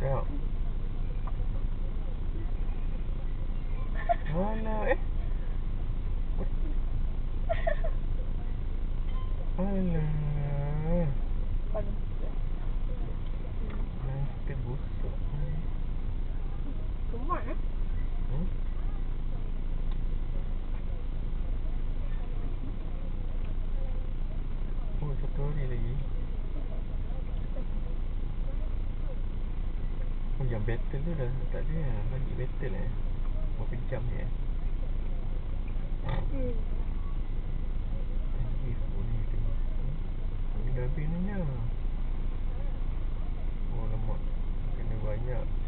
được Oh no, eh. Alah. Nasib busuk. Kumat eh? sao tôi đi hari lagi. Oh, yang battle tu dah tak ada lah. Lagi battle eh. Berapa jam ni eh? Hmm. Lagi oh, ni? Ini dah habis ni nya. Oh, lemak. Kena banyak.